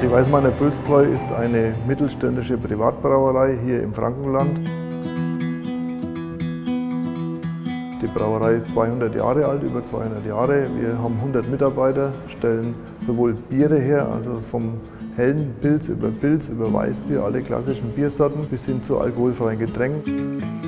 Die Weißmanner Pülsbräu ist eine mittelständische Privatbrauerei hier im Frankenland. Die Brauerei ist 200 Jahre alt, über 200 Jahre. Wir haben 100 Mitarbeiter, stellen sowohl Biere her, also vom hellen Pilz über Pilz, über Weißbier, alle klassischen Biersorten bis hin zu alkoholfreien Getränken.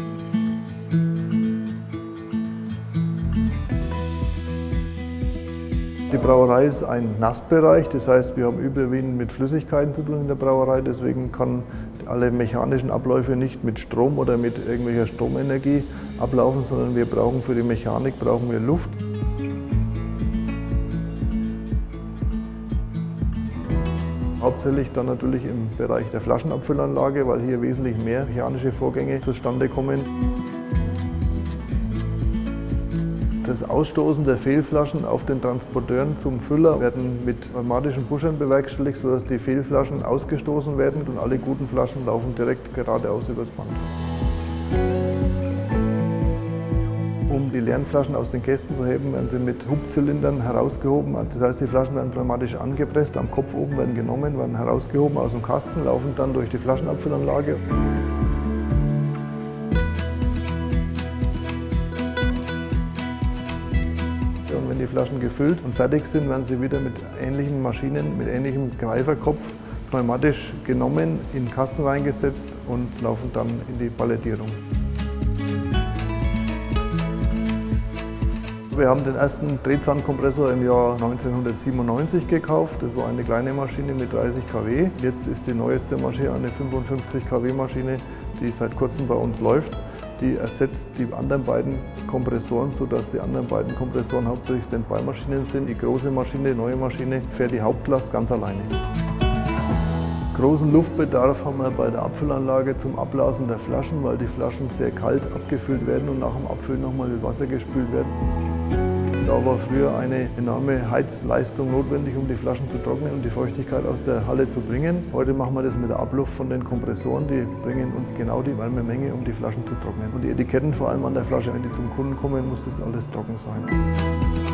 Die Brauerei ist ein Nassbereich, das heißt, wir haben überwiegend mit Flüssigkeiten zu tun in der Brauerei, deswegen kann alle mechanischen Abläufe nicht mit Strom oder mit irgendwelcher Stromenergie ablaufen, sondern wir brauchen für die Mechanik brauchen wir Luft. Hauptsächlich dann natürlich im Bereich der Flaschenabfüllanlage, weil hier wesentlich mehr mechanische Vorgänge zustande kommen. Das Ausstoßen der Fehlflaschen auf den Transporteuren zum Füller werden mit pneumatischen Pushern bewerkstelligt, sodass die Fehlflaschen ausgestoßen werden und alle guten Flaschen laufen direkt geradeaus übers Band. Um die leeren Flaschen aus den Kästen zu heben, werden sie mit Hubzylindern herausgehoben. Das heißt, die Flaschen werden pneumatisch angepresst, am Kopf oben werden genommen, werden herausgehoben aus dem Kasten, laufen dann durch die Flaschenabfüllanlage. Flaschen gefüllt und fertig sind, werden sie wieder mit ähnlichen Maschinen, mit ähnlichem Greiferkopf pneumatisch genommen, in den Kasten reingesetzt und laufen dann in die Palettierung. Wir haben den ersten Drehzahnkompressor im Jahr 1997 gekauft. Das war eine kleine Maschine mit 30 kW. Jetzt ist die neueste Maschine eine 55 kW Maschine, die seit kurzem bei uns läuft die ersetzt die anderen beiden Kompressoren, sodass die anderen beiden Kompressoren hauptsächlich Standby-Maschinen sind. Die große Maschine, die neue Maschine, fährt die Hauptlast ganz alleine. Großen Luftbedarf haben wir bei der Abfüllanlage zum Ablausen der Flaschen, weil die Flaschen sehr kalt abgefüllt werden und nach dem Abfüllen nochmal mit Wasser gespült werden. Da war früher eine enorme Heizleistung notwendig, um die Flaschen zu trocknen und die Feuchtigkeit aus der Halle zu bringen. Heute machen wir das mit der Abluft von den Kompressoren. Die bringen uns genau die Wärmemenge, um die Flaschen zu trocknen. Und die Etiketten vor allem an der Flasche, wenn die zum Kunden kommen, muss das alles trocken sein.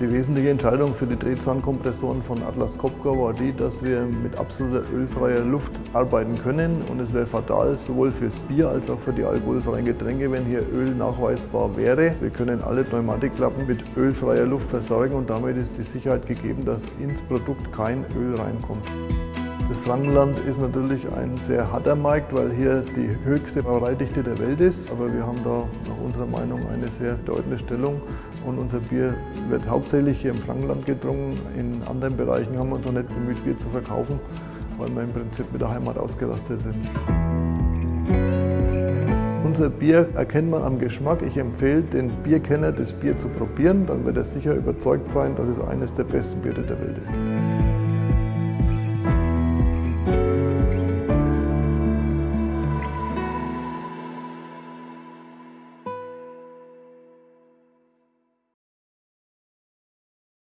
Die wesentliche Entscheidung für die Drehzahnkompressoren von Atlas Copco war die, dass wir mit absoluter ölfreier Luft arbeiten können. Und es wäre fatal, sowohl fürs Bier als auch für die alkoholfreien Getränke, wenn hier Öl nachweisbar wäre. Wir können alle Pneumatikklappen mit ölfreier Luft versorgen und damit ist die Sicherheit gegeben, dass ins Produkt kein Öl reinkommt. Frankenland ist natürlich ein sehr harter Markt, weil hier die höchste Brauereidichte der Welt ist. Aber wir haben da nach unserer Meinung eine sehr bedeutende Stellung und unser Bier wird hauptsächlich hier im Frankenland getrunken. In anderen Bereichen haben wir uns noch nicht bemüht, Bier zu verkaufen, weil wir im Prinzip mit der Heimat ausgelastet sind. Unser Bier erkennt man am Geschmack. Ich empfehle den Bierkenner, das Bier zu probieren. Dann wird er sicher überzeugt sein, dass es eines der besten Biere der Welt ist.